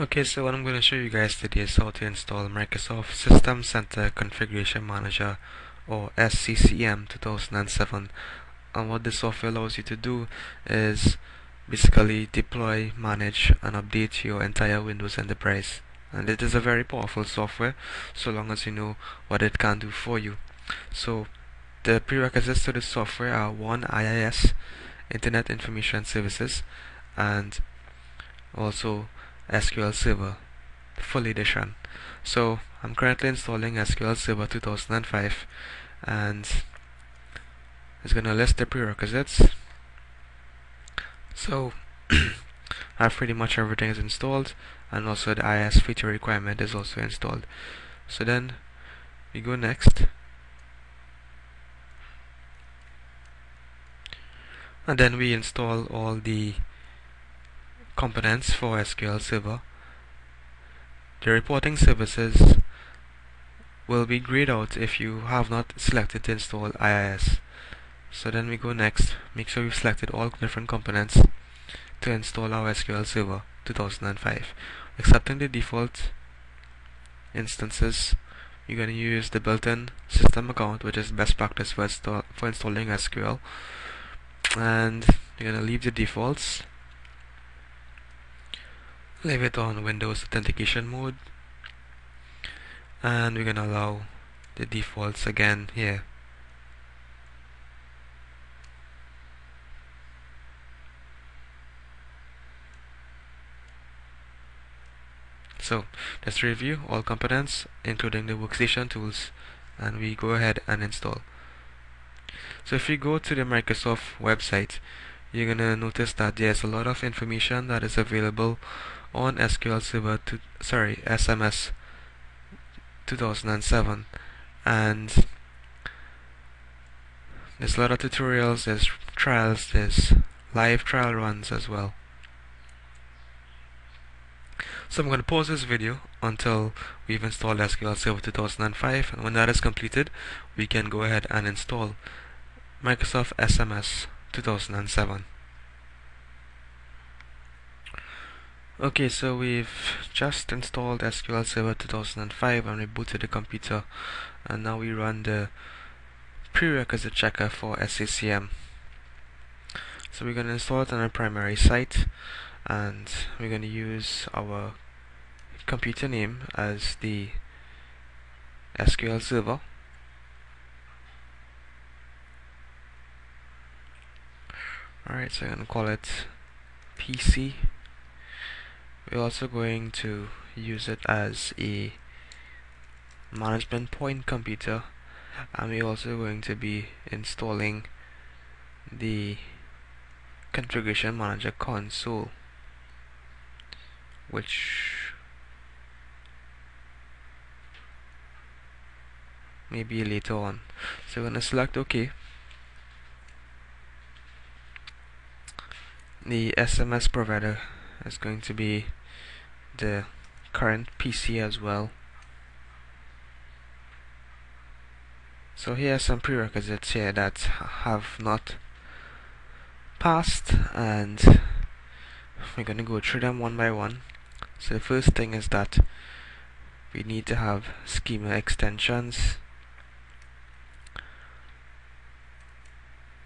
Okay, so what I'm going to show you guys today is how to install Microsoft System Center Configuration Manager or SCCM 2007 and what this software allows you to do is basically deploy, manage and update your entire Windows Enterprise and it is a very powerful software so long as you know what it can do for you. So the prerequisites to this software are one IIS Internet Information Services and also SQL Server full edition. So I'm currently installing SQL Server 2005 and it's gonna list the prerequisites. So I have pretty much everything is installed and also the IIS feature requirement is also installed. So then we go next. And then we install all the components for SQL Server. The reporting services will be grayed out if you have not selected to install IIS. So then we go next, make sure you've selected all different components to install our SQL Server 2005. Accepting the default instances, you're going to use the built-in system account which is best practice for, install for installing SQL and you're going to leave the defaults leave it on Windows authentication mode. And we're gonna allow the defaults again here. So let's review all components including the workstation tools and we go ahead and install. So if you go to the Microsoft website you're gonna notice that there's a lot of information that is available on SQL Server to, sorry SMS 2007 and there's a lot of tutorials there's trials there's live trial runs as well. So I'm going to pause this video until we've installed SQL Server 2005 and when that is completed we can go ahead and install Microsoft SMS 2007 Okay, so we've just installed SQL Server 2005 and rebooted the computer and now we run the prerequisite checker for SCCM. So we're going to install it on our primary site and we're going to use our computer name as the SQL Server. Alright, so I'm going to call it PC we're also going to use it as a management point computer and we're also going to be installing the configuration manager console which maybe later on. So we're going to select OK. The SMS provider is going to be the current PC as well. So here are some prerequisites here that have not passed and we're going to go through them one by one. So the first thing is that we need to have schema extensions.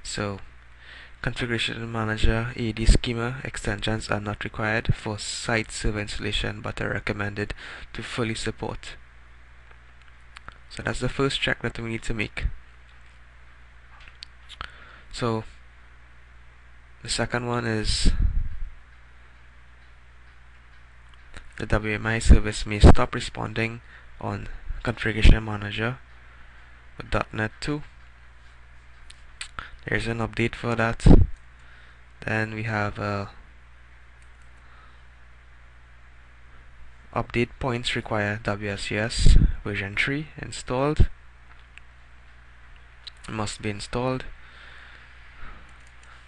So Configuration Manager AD schema extensions are not required for site server installation but are recommended to fully support. So that's the first check that we need to make. So the second one is the WMI service may stop responding on Configuration Manager with .NET 2 there's an update for that. Then we have uh, update points require WSUS version 3 installed. Must be installed.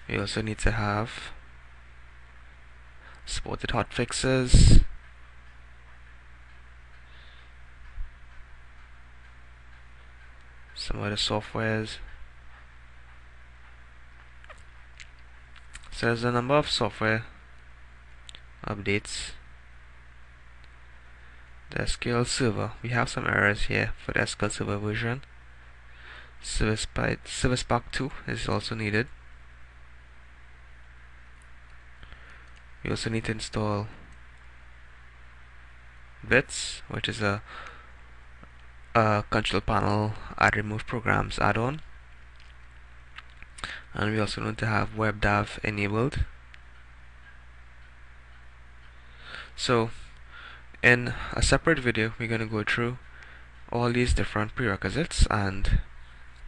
We also need to have supported hotfixes some other softwares There's a number of software updates the SQL Server. We have some errors here for the SQL Server version. Service, Service Pack 2 is also needed. We also need to install Bits, which is a, a control panel add remove programs add-on. And we also need to have WebDAV enabled. So in a separate video we're going to go through all these different prerequisites and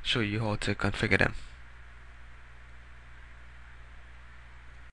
show you how to configure them.